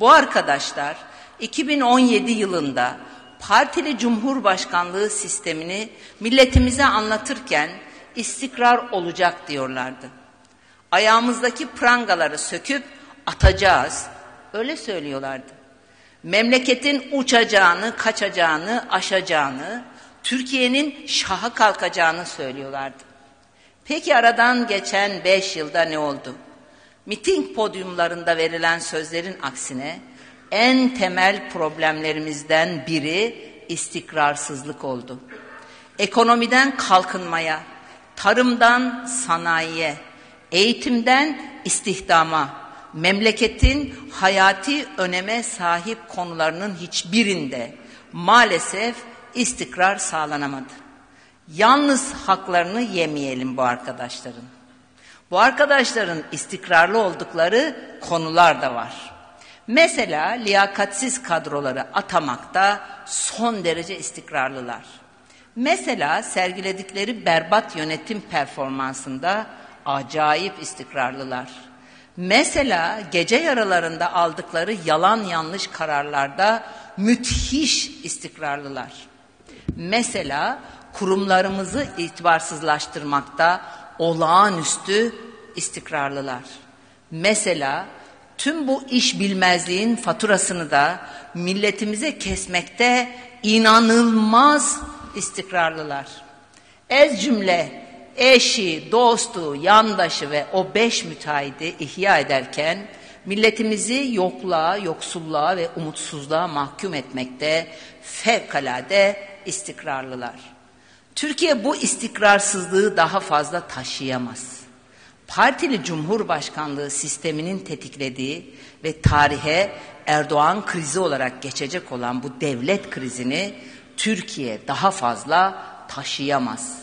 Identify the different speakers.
Speaker 1: Bu arkadaşlar 2017 yılında partili cumhurbaşkanlığı sistemini milletimize anlatırken istikrar olacak diyorlardı. Ayağımızdaki prangaları söküp atacağız. Öyle söylüyorlardı. Memleketin uçacağını, kaçacağını, aşacağını, Türkiye'nin şaha kalkacağını söylüyorlardı. Peki aradan geçen beş yılda ne oldu? Miting podyumlarında verilen sözlerin aksine en temel problemlerimizden biri istikrarsızlık oldu. Ekonomiden kalkınmaya, tarımdan sanayiye, eğitimden istihdama, memleketin hayati öneme sahip konularının hiçbirinde maalesef istikrar sağlanamadı. Yalnız haklarını yemeyelim bu arkadaşların. Bu arkadaşların istikrarlı oldukları konular da var. Mesela liyakatsiz kadroları atamakta son derece istikrarlılar. Mesela sergiledikleri berbat yönetim performansında acayip istikrarlılar. Mesela gece yaralarında aldıkları yalan yanlış kararlarda müthiş istikrarlılar. Mesela kurumlarımızı itibarsızlaştırmakta olağanüstü istikrarlılar. Mesela tüm bu iş bilmezliğin faturasını da milletimize kesmekte inanılmaz istikrarlılar. Ez cümle eşi, dostu, yandaşı ve o beş müteahhidi ihya ederken milletimizi yokluğa, yoksulluğa ve umutsuzluğa mahkum etmekte fevkalade istikrarlılar. Türkiye bu istikrarsızlığı daha fazla taşıyamaz. Partili Cumhurbaşkanlığı sisteminin tetiklediği ve tarihe Erdoğan krizi olarak geçecek olan bu devlet krizini Türkiye daha fazla taşıyamaz.